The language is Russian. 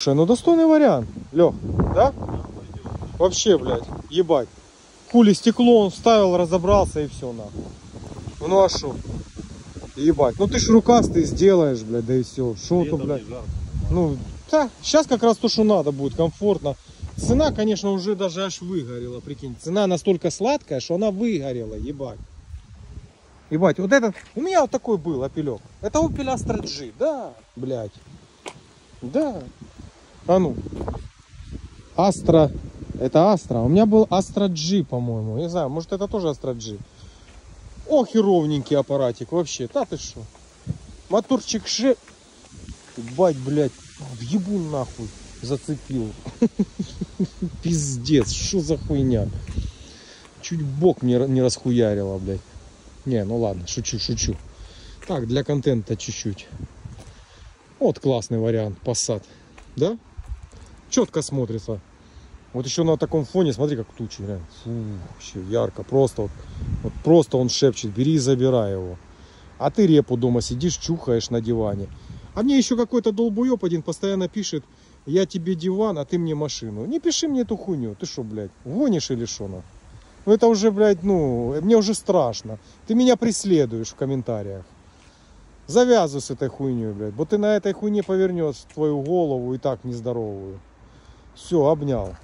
Слушай, ну достойный вариант, Лех, да? Вообще, блядь, ебать. Хули стекло он вставил, разобрался и все нахуй. Ну а шо? Ебать. Ну ты ж рукастый сделаешь, блядь, да и все. Шо то, блядь. Ну, да, сейчас как раз то, что надо будет, комфортно. Цена, конечно, уже даже аж выгорела, прикинь. Цена настолько сладкая, что она выгорела, ебать. Ебать, вот этот, у меня вот такой был опелек. Это Opel Astra G, да, блядь. Да. А ну. Astra, это Astra. У меня был Astra G, по-моему. Не знаю, может это тоже Astra G. О, херовненький аппаратик вообще. Да ты что? Моторчик ше... Бать, блядь, ебу нахуй зацепил. Пиздец, что за хуйня? Чуть бок мне не расхуярило, блядь. Не, ну ладно, шучу, шучу. Так, для контента чуть-чуть. Вот классный вариант, Passat. Да? Четко смотрится. Вот еще на таком фоне, смотри, как тучи. Фу, вообще ярко, просто вот, вот просто он шепчет, бери и забирай его. А ты репу дома сидишь, чухаешь на диване. А мне еще какой-то долбоеб один постоянно пишет, я тебе диван, а ты мне машину. Не пиши мне эту хуйню. Ты что, блядь, гонишь или что? Ну? ну это уже, блядь, ну, мне уже страшно. Ты меня преследуешь в комментариях. Завязывай с этой хуйней, блядь. Бо ты на этой хуйне повернешь твою голову и так нездоровую. Все, обнял.